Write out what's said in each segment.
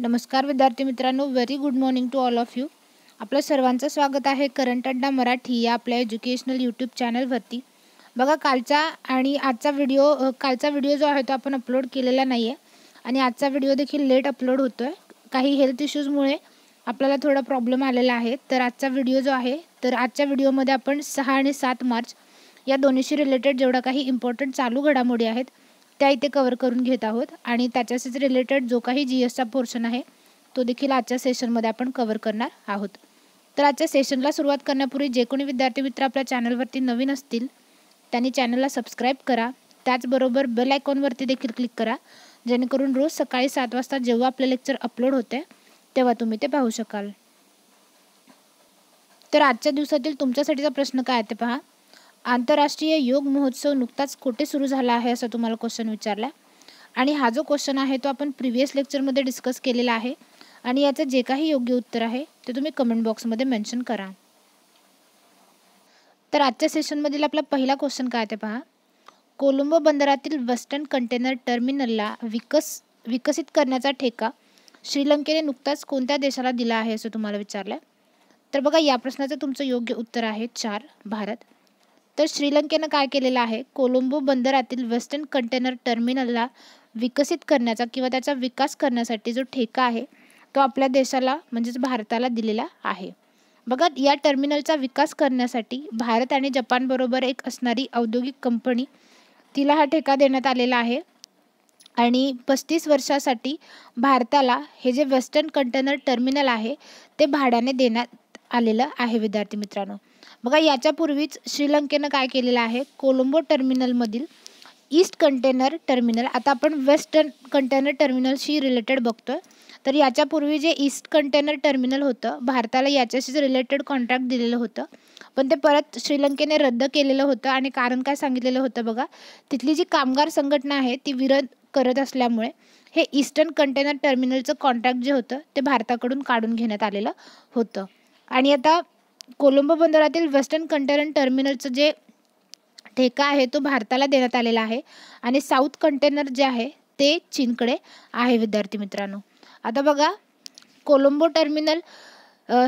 नमस्कार विद्यार्थी मित्रांनो very good morning to all of you आपलं सर्वांचं स्वागत आहे करंट अड्डा मराठी या आपल्या एज्युकेशनल यूट्यूब चॅनलवरती बघा कालचा आणि आजचा व्हिडिओ कालचा व्हिडिओ जो आहे तो आपण अपलोड केलेला नाही आहे आणि आजचा व्हिडिओ देखील लेट अपलोड होतो आहे काही हेल्थ इश्यूजमुळे आपल्याला थोडा प्रॉब्लेम आलेला आहे. तर आजचा व्हिडिओ जो आहे तर आजच्या व्हिडिओमध्ये आपण सहा आणि सात मार्च या दोन्हीशी रिलेटेड जेवढा काही इम्पॉर्टंट चालू घडामोडी आहेत त्या इथे कवर करून घेत आहोत. आणि त्याच्याशीच रिलेटेड जो काही जी एसचा पोर्शन आहे तो देखील आजच्या सेशनमध्ये आपण कवर करणार आहोत. तर आजच्या सेशनला सुरुवात करण्यापूर्वी जे कोणी विद्यार्थी मित्र आपल्या चॅनलवरती नवीन असतील त्यांनी चॅनलला सबस्क्राईब करा. त्याचबरोबर बेल आयकॉनवरती देखील क्लिक करा. जेणेकरून रोज सकाळी सात वाजता जेव्हा आपले लेक्चर अपलोड होते तेव्हा तुम्ही ते पाहू शकाल. तर आजच्या दिवसातील तुमच्यासाठीचा प्रश्न काय आहे ते पहा. आंतरराष्ट्रीय योग महोत्सव नुकताच कुठे सुरू झाला आहे असा तुम्हाला क्वेश्चन विचारला. आणि हा जो क्वेश्चन आहे तो आपण प्रिव्हियस लेक्चरमध्ये डिस्कस केलेला आहे. आणि याचं जे काही योग्य उत्तर आहे ते तुम्ही कमेंट बॉक्समध्ये मेन्शन करा. तर आजच्या सेशनमधील आपला पहिला क्वेश्चन काय ते पहा. कोलंबो बंदरातील वेस्टर्न कंटेनर टर्मिनलला विकस विकसित करण्याचा ठेका श्रीलंकेने नुकताच कोणत्या देशाला दिला आहे असं तुम्हाला विचारलं तर बघा या प्रश्नाचं तुमचं योग्य उत्तर आहे चार भारत. तर श्रीलंकेनं काय केलेलं आहे? कोलंबो बंदरातील वेस्टर्न कंटेनर टर्मिनलला विकसित करण्याचा किंवा त्याचा विकास करण्यासाठी जो ठेका आहे तो आपल्या देशाला म्हणजेच भारताला दिलेला आहे. बघा या टर्मिनलचा विकास करण्यासाठी भारत आणि जपानबरोबर एक असणारी औद्योगिक कंपनी तिला हा ठेका देण्यात आलेला आहे. आणि पस्तीस वर्षासाठी भारताला हे जे वेस्टर्न कंटेनर टर्मिनल आहे ते भाड्याने देण्यात आलेलं आहे विद्यार्थी मित्रांनो. बघा याच्यापूर्वीच श्रीलंकेनं काय केलेलं आहे? कोलंबो टर्मिनलमधील ईस्ट कंटेनर टर्मिनल आता आपण वेस्टर्न कंटेनर टर्मिनलशी रिलेटेड बघतोय. तर याच्यापूर्वी जे ईस्ट कंटेनर टर्मिनल होतं भारताला याच्याशीच रिलेटेड कॉन्ट्रॅक्ट दिलेलं होतं. पण ते परत श्रीलंकेने रद्द केलेलं होतं आणि कारण काय सांगितलेलं होतं बघा? तिथली जी कामगार संघटना आहे ती विरोध करत असल्यामुळे हे ईस्टर्न कंटेनर टर्मिनलचं कॉन्ट्रॅक्ट जे होतं ते भारताकडून काढून घेण्यात आलेलं होतं. आणि आता कोलंबो बंदरातील वेस्टर्न कंटेनर टर्मिनलचं जे ठेका आहे तो भारताला देण्यात आलेला आहे आणि साऊथ कंटेनर जे आहे ते चीनकडे आहे विद्यार्थी मित्रांनो. आता बघा कोलंबो टर्मिनल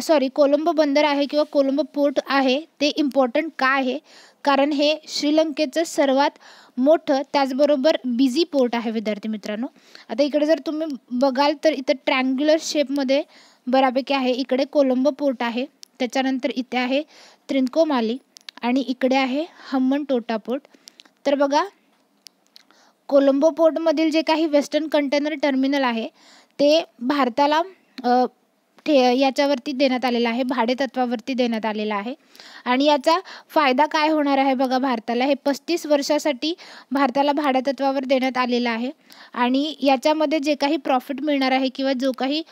सॉरी कोलंबो बंदर आहे किंवा कोलंबो पोर्ट आहे ते इम्पॉर्टंट का आहे? कारण हे श्रीलंकेचं सर्वात मोठं त्याचबरोबर बिझी पोर्ट आहे विद्यार्थी मित्रांनो. आता इकडे जर तुम्ही बघाल तर इथं ट्रँग्युलर शेपमध्ये बऱ्यापैकी आहे. इकडे कोलंबो पोर्ट आहे. त्याच्यानंतर इथे आहे त्रिंकोमाली आणि इकडे आहे हम्मन टोटा पोर्ट तर बघा कोलंबो पोर्टमधील जे काही वेस्टर्न कंटेनर टर्मिनल आहे ते भारताला ठे याच्यावरती देण्यात आलेलं आहे भाडेतत्वावरती देण्यात आलेलं आहे. आणि याचा फायदा काय होणार आहे बघा भारताला हे पस्तीस वर्षासाठी भारताला भाडेतत्वावर देण्यात आलेलं आहे. आणि याच्यामध्ये जे काही प्रॉफिट मिळणार आहे किंवा जो काही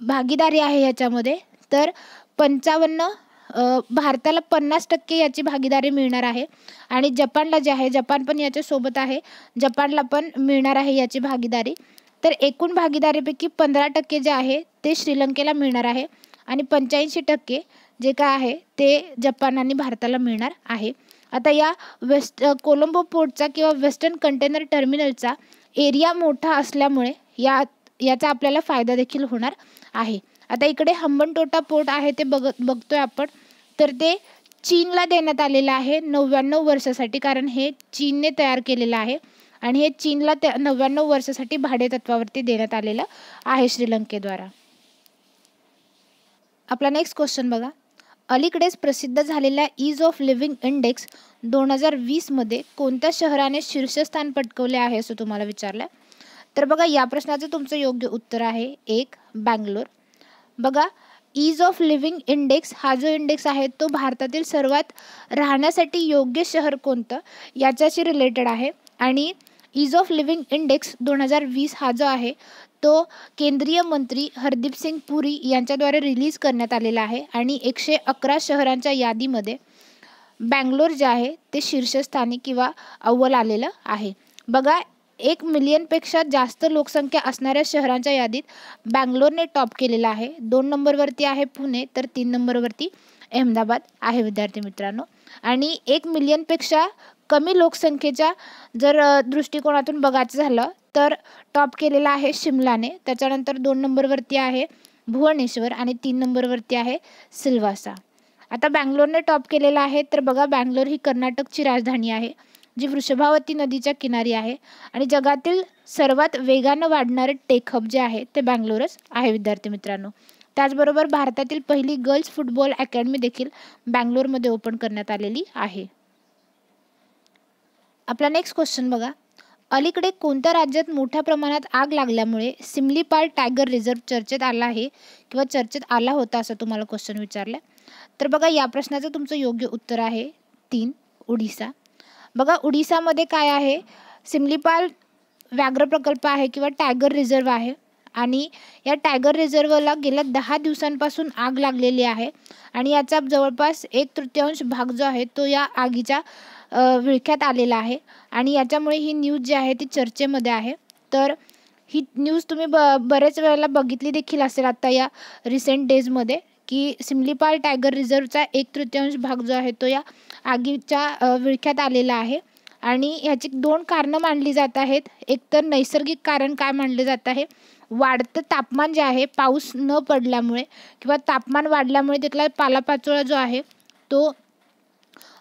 भागीदारी आहे याच्यामध्ये तर पंचावन्न भारताला पन्नास टक्के याची भागीदारी मिळणार आहे. आणि जपानला जे आहे जपान पण याच्यासोबत आहे. जपानला पण मिळणार आहे याची भागीदारी. तर एकूण भागीदारीपैकी पंधरा टक्के जे आहे ते श्रीलंकेला मिळणार आहे. आणि पंच्याऐंशी टक्के जे काय आहे ते जपान आणि भारताला मिळणार आहे. आता या वेस्ट कोलंबो पोर्टचा किंवा वेस्टर्न कंटेनर टर्मिनलचा एरिया मोठा असल्यामुळे या याचा आपल्याला फायदा देखील होणार आहे. आता इकडे हंबनटोटा पोर्ट आहे ते बघत बघतोय आपण. तर ते चीनला देण्यात आलेलं आहे नव्याण्णव वर्षासाठी कारण हे चीनने तयार केलेलं आहे. आणि हे चीनला त्या नव्याण्णव वर्षासाठी भाडे तत्वावरती देण्यात आलेलं आहे श्रीलंकेद्वारा. आपला नेक्स्ट क्वेश्चन बघा. अलीकडेच प्रसिद्ध झालेल्या ईज ऑफ लिव्हिंग इंडेक्स दोन हजार वीसमध्ये कोणत्या शहराने शीर्षस्थान पटकवले आहे असं तुम्हाला विचारलं तर बघा या प्रश्नाचं तुमचं योग्य उत्तर आहे एक बँगलोर. बघा ईज ऑफ लिव्हिंग इंडेक्स हा जो इंडेक्स आहे तो भारतातील सर्वात राहण्यासाठी योग्य शहर कोणतं? याच्याशी रिलेटेड आहे. आणि ईज ऑफ लिव्हिंग इंडेक्स दोन हजार वीस हा जो आहे तो केंद्रीय मंत्री हरदीप सिंग पुरी यांच्याद्वारे रिलीज करण्यात आलेला आहे. आणि एकशे अकरा शहरांच्या यादीमध्ये बँगलोर जे आहे ते शीर्षस्थानी किंवा अव्वल आलेलं आहे. बघा एक मिलियनपेक्षा जास्त लोकसंख्या असणाऱ्या शहरांच्या यादीत बँगलोरने टॉप केलेला आहे. दोन नंबरवरती आहे पुणे तर तीन नंबरवरती अहमदाबाद आहे विद्यार्थी मित्रांनो. आणि एक मिलियनपेक्षा कमी लोकसंख्येच्या जर दृष्टिकोनातून बघायचं झालं तर टॉप केलेला आहे शिमलाने. त्याच्यानंतर दोन नंबरवरती आहे भुवनेश्वर आणि तीन नंबरवरती आहे सिल्वासा. आता बँगलोरने टॉप केलेला आहे तर बघा बँगलोर ही कर्नाटकची राजधानी आहे. जी वृषभावती नदीच्या किनारी आहे आणि जगातील सर्वात वेगानं वाढणारे टेक हब जे आहे ते बँगलोरच आहे विद्यार्थी मित्रांनो. त्याचबरोबर भारतातील पहिली गर्ल्स फुटबॉल अकॅडमी देखील बँगलोरमध्ये ओपन करण्यात आलेली आहे. आपला नेक्स्ट क्वेश्चन बघा. अलीकडे कोणत्या राज्यात मोठ्या प्रमाणात आग लागल्यामुळे सिमलीपाल टायगर रिझर्व चर्चेत आला आहे किंवा चर्चेत आला होता असं तुम्हाला क्वेश्चन विचारलं? तर बघा या प्रश्नाचं तुमचं योग्य उत्तर आहे तीन ओडिसा. बघा उडीसामध्ये काय आहे? सिमलीपाल व्याघ्र प्रकल्प आहे किंवा टायगर रिझर्व आहे आणि या टायगर रिझर्वला गेल्या दहा दिवसांपासून आग लागलेली आहे आणि याचा जवळपास एक तृतीयांश भाग जो आहे तो या आगीच्या विळख्यात आलेला आहे आणि याच्यामुळे ही न्यूज जी आहे ती चर्चेमध्ये आहे. तर ही न्यूज तुम्ही ब बरेच वेळेला बघितली देखील असेल आत्ता या रिसेंट डेजमध्ये की सिमलीपाल टायगर रिझर्वचा एक तृतीयांश भाग जो आहे तो या आगीच्या विळख्यात आलेला आहे. आणि ह्याची दोन कारणं मांडली जात आहेत. एक तर नैसर्गिक कारण काय मानले जात आहे? वाढतं तापमान जे आहे पाऊस न पडल्यामुळे किंवा तापमान वाढल्यामुळे तिथला पालापाचोळा जो आहे तो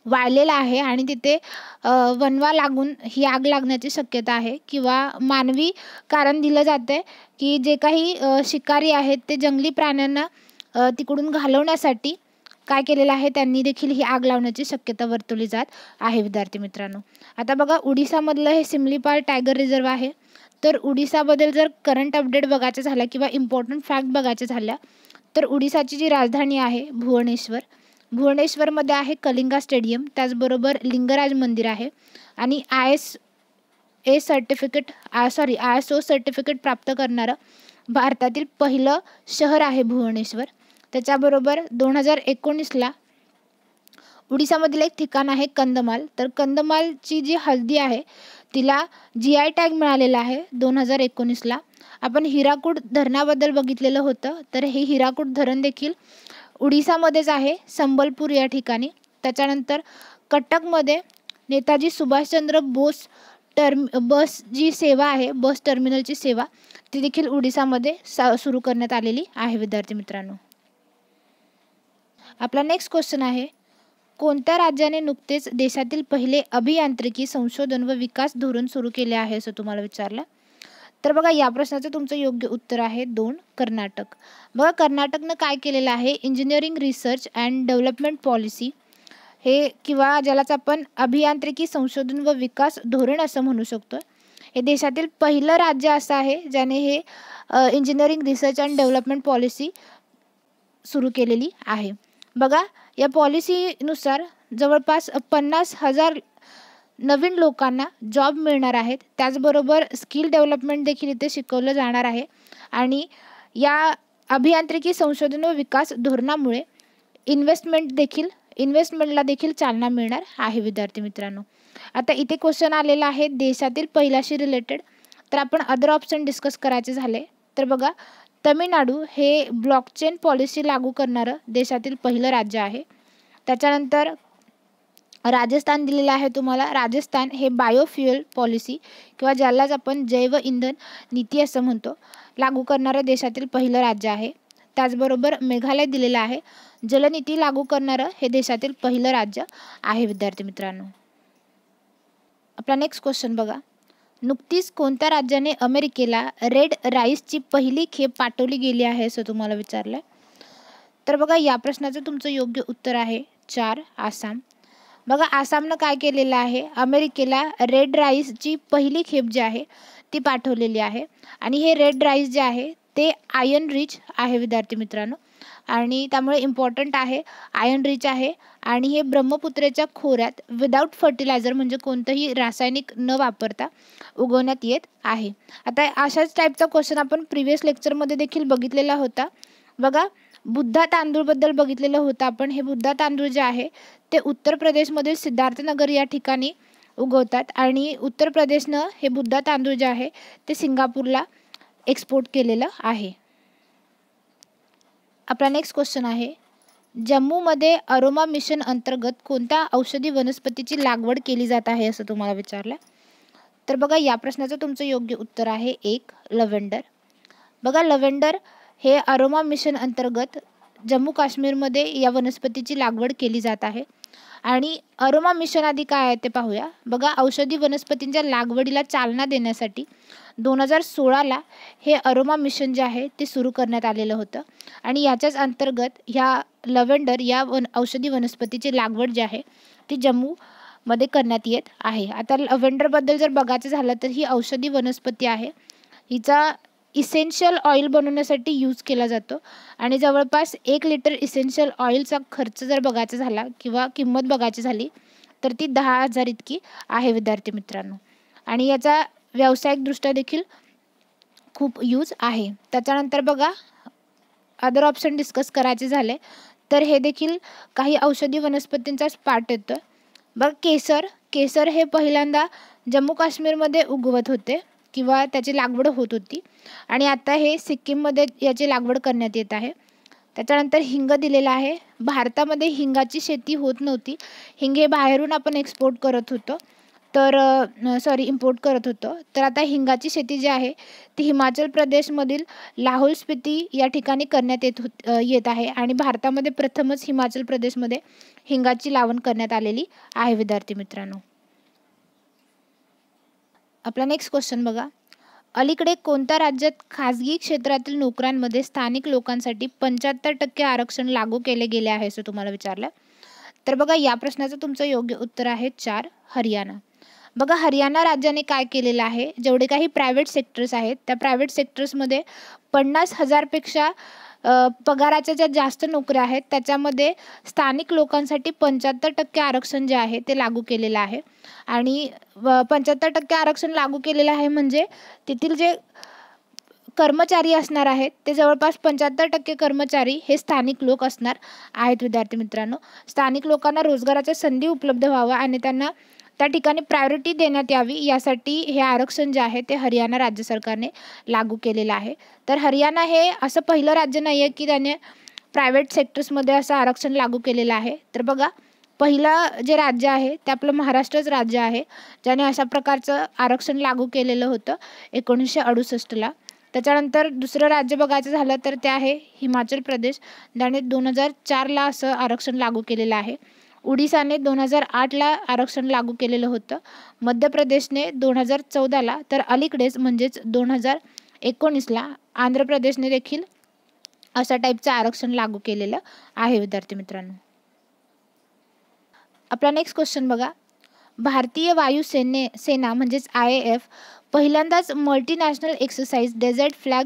वाळलेला आहे आणि तिथे वनवा लागून ही आग लागण्याची शक्यता आहे. किंवा मानवी कारण दिलं जातं आहे की जे काही शिकारी आहेत ते जंगली प्राण्यांना तिकडून घालवण्यासाठी काय केलेलं आहे त्यांनी देखील ही आग लावण्याची शक्यता वर्तवली जात आहे विद्यार्थी मित्रांनो. आता बघा उडीसामधलं हे सिमलीपाल टायगर रिझर्व आहे. तर उडीसाबद्दल जर करंट अपडेट बघायचं झालं किंवा इम्पॉर्टंट फॅक्ट बघायचं झाल्या तर उडीसाची जी राजधानी आहे भुवनेश्वर भुवनेश्वरमध्ये आहे कलिंगा स्टेडियम त्याचबरोबर लिंगराज मंदिर आहे आणि I S A certificate I sorry I S O certificate प्राप्त करणारं भारतातील पहिलं शहर आहे भुवनेश्वर. त्याच्याबरोबर दोन हजार एकोणीसला उडीसामधील एक ठिकाण आहे कंदमाल. तर कंदमालची जी हल्दी आहे तिला जी आय टॅग मिळालेला आहे दोन हजार एकोणीसला. आपण हिराकूड धरणाबद्दल बघितलेलं होतं तर हे हिराकूड धरण देखील उडीसामध्येच आहे संबलपूर या ठिकाणी. त्याच्यानंतर कटकमध्ये नेताजी सुभाषचंद्र बोस टर्म बस जी सेवा आहे बस टर्मिनलची सेवा ती देखील उडीसामध्ये सा सुरू करण्यात आलेली आहे विद्यार्थी मित्रांनो. आपला नेक्स्ट क्वेश्चन आहे कोणत्या राज्याने नुकतेच देशातील पहिले अभियांत्रिकी संशोधन व विकास धोरण सुरू केले आहे असं तुम्हाला विचारलं? तर बघा या प्रश्नाचं तुमचं योग्य उत्तर आहे दोन कर्नाटक. बघा कर्नाटकनं काय केलेलं आहे? Engineering research and development policy हे किंवा ज्यालाच आपण अभियांत्रिकी संशोधन व विकास धोरण असं म्हणू शकतो. हे देशातील पहिलं राज्य असं आहे ज्याने हे engineering research and development policy सुरू केलेली आहे. बघा या पॉलिसीनुसार जवळपास पन्नास हजार नवीन लोकांना जॉब मिळणार आहेत. त्याचबरोबर स्किल डेव्हलपमेंट देखील इथे शिकवलं जाणार आहे. आणि या अभियांत्रिकी संशोधन व विकास धोरणामुळे इन्व्हेस्टमेंट देखील इन्व्हेस्टमेंटला देखील चालना मिळणार आहे विद्यार्थी मित्रांनो. आता इथे क्वेश्चन आलेला आहे देशातील पहिल्याशी रिलेटेड तर आपण अदर ऑप्शन डिस्कस करायचे झाले. तर बघा तमिळनाडू हे ब्लॉकचेन पॉलिसी लागू करणारं देशातील पहिलं राज्य आहे. त्याच्यानंतर राजस्थान दिलेलं आहे तुम्हाला. राजस्थान हे बायोफ्युएल पॉलिसी किंवा ज्यालाच आपण जैव इंधन नीती असं म्हणतो लागू करणारं देशातील पहिलं राज्य आहे. त्याचबरोबर मेघालय दिलेलं आहे. जलनीती लागू करणारं हे देशातील पहिलं राज्य आहे विद्यार्थी मित्रांनो. आपला नेक्स्ट क्वेश्चन बघा. नुकतीच कोणत्या राज्याने अमेरिकेला रेड राईसची पहिली खेप पाठवली गेली आहे असं तुम्हाला विचारलं? तर बघा या प्रश्नाचं तुमचं योग्य उत्तर आहे चार आसाम. बघा आसामनं काय केलेलं आहे? अमेरिकेला रेड राईसची पहिली खेप जी आहे ती पाठवलेली आहे. आणि हे रेड राईस जे आहे ते आयन रिच आहे विद्यार्थी मित्रांनो. आणि त्यामुळे इम्पॉर्टंट आहे आयन रिच आहे आणि हे ब्रह्मपुत्रेच्या खोऱ्यात विदाऊट फर्टिलायझर म्हणजे कोणतंही रासायनिक न वापरता उगवण्यात येत आहे. आता अशाच टाईपचा क्वेश्चन आपण प्रिव्हियस लेक्चरमध्ये देखील बघितलेला होता. बघा बुद्धा तांदूळबद्दल बघितलेलं होतं आपण. हे बुद्धा तांदूळ जे आहे ते उत्तर प्रदेशमधील सिद्धार्थनगर या ठिकाणी उगवतात. आणि उत्तर प्रदेशनं हे बुद्धा तांदूळ जे आहे ते सिंगापूरला एक्सपोर्ट केलेलं आहे. आपला नेक्स्ट क्वेश्चन आहे जम्मूमध्ये अरोमा मिशन अंतर्गत कोणत्या औषधी वनस्पतीची लागवड केली जात आहे असं तुम्हाला विचारलं? तर बघा या प्रश्नाचं तुमचं योग्य उत्तर आहे एक लव्हेंडर. बघा लव्हेंडर हे अरोमा मिशन अंतर्गत जम्मू काश्मीरमध्ये या वनस्पतीची लागवड केली जात आहे. आणि अरोमा मिशन आधी काय आहे ते पाहूया. बघा औषधी वनस्पतींच्या लागवडीला चालना देण्यासाठी दोन हजार सोळाला हे अरोमा मिशन जे आहे ते सुरू करण्यात आलेलं होतं. आणि याच्याच अंतर्गत ह्या लव्हेंडर या वन औषधी वनस्पतीची लागवड जी आहे ती जम्मूमध्ये करण्यात येत आहे. आता लव्हेंडरबद्दल जर बघायचं झालं तर ही औषधी वनस्पती आहे. हिचा इसेन्शियल ऑइल बनवण्यासाठी यूज केला जातो. आणि जवळपास एक लिटर इसेन्शियल ऑइलचा खर्च जर बघायचा झाला किंवा किंमत बघायची झाली तर ती दहा हजार इतकी आहे विद्यार्थी मित्रांनो. आणि याचा व्यावसायिकदृष्ट्या देखील खूप यूज आहे. त्याच्यानंतर बघा अदर ऑप्शन डिस्कस करायचे झाले तर हे देखील काही औषधी वनस्पतींचाच पार्ट येतो बघ केसर. केसर हे पहिल्यांदा जम्मू काश्मीरमध्ये उगवत होते किंवा त्याची लागवड होत होती. आणि आता हे सिक्कीममध्ये याची लागवड करण्यात येत आहे. त्याच्यानंतर हिंग दिलेला आहे. भारतामध्ये हिंगाची शेती होत नव्हती. हिंग हे बाहेरून आपण एक्सपोर्ट करत होतो. तर सॉरी इम्पोर्ट करत होतं. तर आता हिंगाची शेती जी आहे ती हिमाचल प्रदेशमधील लाहोल स्पिती या ठिकाणी करण्यात येत होत येत आहे. आणि भारतामध्ये प्रथमच हिमाचल प्रदेशमध्ये हिंगाची लावण करण्यात आलेली आहे विद्यार्थी मित्रांनो. आपला नेक्स्ट क्वेश्चन बघा. अलीकडे कोणत्या राज्यात खाजगी क्षेत्रातील नोकऱ्यांमध्ये स्थानिक लोकांसाठी पंच्याहत्तर टक्के आरक्षण लागू केले गेले आहे असं तुम्हाला विचारलं? तर बघा या प्रश्नाचं तुमचं योग्य उत्तर आहे चार हरियाणा. बघा हरियाणा राज्याने काय केलेलं आहे? जेवढे काही प्रायव्हेट सेक्टर्स आहेत त्या प्रायव्हेट सेक्टर्समध्ये पन्नास हजारपेक्षा पगाराच्या ज्या जास्त नोकऱ्या आहेत त्याच्यामध्ये स्थानिक लोकांसाठी पंच्याहत्तर टक्के आरक्षण जे आहे ते लागू केलेलं आहे. आणि पंच्याहत्तर टक्के आरक्षण लागू केलेलं आहे म्हणजे तेथील जे कर्मचारी असणार आहेत ते जवळपास पंच्याहत्तर टक्के कर्मचारी हे स्थानिक लोक असणार आहेत विद्यार्थी मित्रांनो. स्थानिक लोकांना रोजगाराच्या संधी उपलब्ध व्हावं आणि त्यांना त्या ठिकाणी प्रायोरिटी देण्यात यावी यासाठी हे आरक्षण जे आहे ते हरियाणा राज्य सरकारने लागू केलेलं आहे. तर हरियाणा हे असं पहिलं राज्य नाही आहे की त्याने प्रायव्हेट सेक्टर्समध्ये असं आरक्षण लागू केलेलं आहे. तर बघा पहिलं जे राज्य आहे ते आपलं महाराष्ट्रच राज्य आहे ज्याने अशा प्रकारचं आरक्षण लागू केलेलं होतं एकोणीसशे अडुसष्टला त्याच्यानंतर दुसरं राज्य बघायचं झालं तर ते आहे हिमाचल प्रदेश ज्याने दोन हजार चारला असं आरक्षण लागू केलेलं आहे. उडिसाने दोन हजार आठला आरक्षण लागू केलेलं होतं. मध्य प्रदेशने दोन हजार चौदाला तर अलीकडेच म्हणजेच दोन हजार एकोणीसला आंध्र प्रदेशने देखील अशा टाईपचं आरक्षण लागू केलेलं आहे विद्यार्थी मित्रांनो. आपला नेक्स्ट क्वेश्चन बघा. भारतीय वायुसेने सेना म्हणजेच आय एफ पहिल्यांदाच मल्टीनॅशनल एक्सरसाइज डेझर्ट फ्लॅग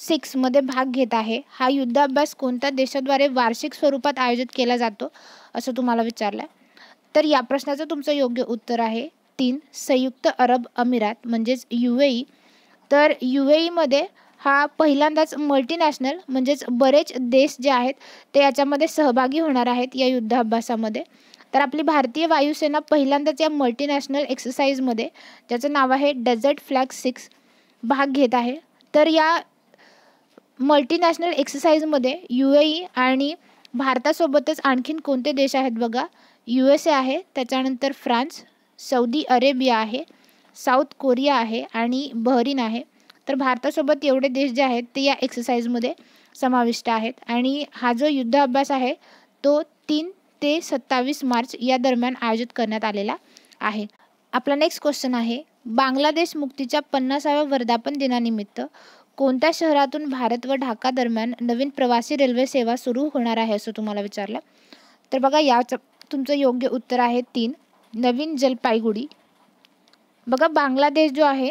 सिक्समध्ये भाग घेत आहे. हा युद्धाभ्यास कोणत्या देशाद्वारे वार्षिक स्वरूपात आयोजित केला जातो? असं तुम्हाला विचारलं आहे तर या प्रश्नाचं तुमचं योग्य उत्तर आहे. तीन संयुक्त अरब अमिरात म्हणजेच यू ए ई. तर यू ए ईमध्ये हा पहिल्यांदाच मल्टीनॅशनल म्हणजेच बरेच देश जे आहेत ते याच्यामध्ये सहभागी होणार आहेत या युद्धाभ्यासामध्ये. तर आपली भारतीय वायुसेना पहिल्यांदाच या मल्टीनॅशनल एक्सरसाइजमध्ये ज्याचं नाव आहे डेझर्ट फ्लॅग सिक्स भाग घेत आहे. तर या मल्टीनॅशनल एक्सरसाइजमध्ये यू ए ई आणि भारतासोबतच आणखीन कोणते देश आहेत बघा? यू एस ए आहे त्याच्यानंतर फ्रान्स सौदी अरेबिया आहे साऊथ कोरिया आहे आणि बहरीन आहे. तर भारतासोबत एवढे देश जे आहेत ते या एक्सरसाइजमध्ये समाविष्ट आहेत. आणि हा जो युद्ध अभ्यास आहे तो तीन ते सत्तावीस मार्च या दरम्यान आयोजित करण्यात आलेला आहे. आपला नेक्स्ट क्वेश्चन आहे बांगलादेश मुक्तीच्या पन्नासाव्या वर्धापन दिनानिमित्त कोणत्या शहरातून भारत व ढाका दरम्यान नवीन प्रवासी रेल्वे सेवा सुरू होणार आहे असं तुम्हाला विचारलं? तर बघा याचं तुमचं योग्य उत्तर आहे तीन. नवीन जलपाईगुडी बघा बांगलादेश जो आहे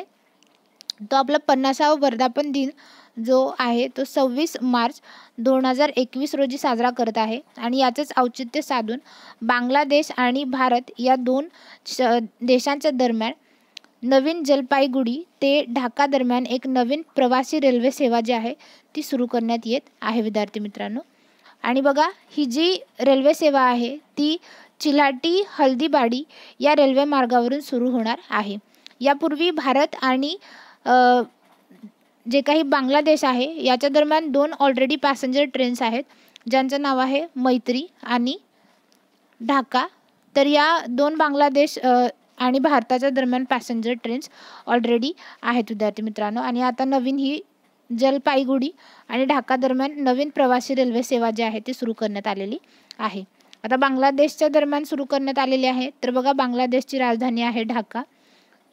तो आपला पन्नासावा वर्धापन दिन जो आहे तो सव्वीस मार्च दोन हजार एकवीस रोजी साजरा करत आहे. आणि याचंच औचित्य साधून बांगलादेश आणि भारत या दोन श देशांच्या दरम्यान नवीन जलपाईगुडी ते ढाका दरम्यान एक नवीन प्रवासी रेल्वे सेवा जी आहे ती सुरू करण्यात येत आहे विद्यार्थी मित्रांनो. आणि बघा ही जी रेल्वे सेवा आहे ती चिलाटी हल्दीबाडी या रेल्वे मार्गावरून सुरू होणार आहे. यापूर्वी भारत आणि जे काही बांगलादेश आहे याच्या दरम्यान दोन ऑलरेडी पॅसेंजर ट्रेन्स आहेत ज्यांचं नाव आहे मैत्री आणि ढाका. तर या दोन बांगलादेश आणि भारताच्या दरम्यान पॅसेंजर ट्रेन्स ऑलरेडी आहेत विद्यार्थी मित्रांनो. आणि आता नवीन ही जलपाईगुडी आणि ढाका दरम्यान नवीन प्रवासी रेल्वे सेवा जी आहे ती सुरू करण्यात आलेली आहे. आता बांगलादेशच्या दरम्यान सुरू करण्यात आलेली आहे. तर बघा बांगलादेशची राजधानी आहे ढाका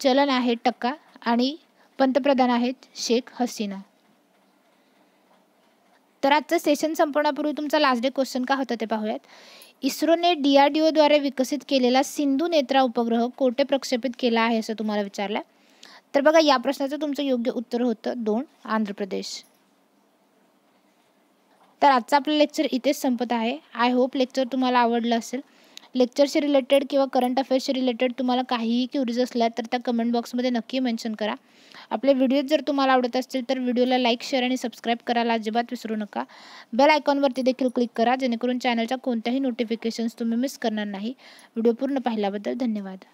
चलन आहे टक्का आणि पंतप्रधान आहेत शेख हसीना. तर आजचं सेशन संपवण्यापूर्वी तुमचा लास्ट डे क्वेश्चन का होता ते पाहूयात. इस्रोने डी आर डी ओद्वारे विकसित केलेला सिंधू नेत्रा उपग्रह कोठे प्रक्षेपित केला आहे असं तुम्हाला विचारलं तर बघा या प्रश्नाचं तुमचं योग्य उत्तर होतं दोन आंध्र प्रदेश. तर आजचं आपलं लेक्चर इथेच संपत आहे. आय होप लेक्चर तुम्हाला आवडलं असेल. लेक्चरशी रिलेटेड किंवा करंट अफेअर्सशी रिलेटेड तुम्हाला काहीही क्युरीज असल्या तर त्या कमेंट बॉक्समध्ये नक्की मेन्शन करा. आपले व्हिडिओज जर तुम्हाला आवडत असतील तर व्हिडिओला लाईक शेअर आणि सबस्क्राईब करायला अजिबात विसरू नका. बेल आयकॉनवरती देखील क्लिक करा जेणेकरून चॅनलच्या कोणत्याही नोटिफिकेशन्स तुम्ही मिस करणार नाही. व्हिडिओ पूर्ण पाहिल्याबद्दल धन्यवाद.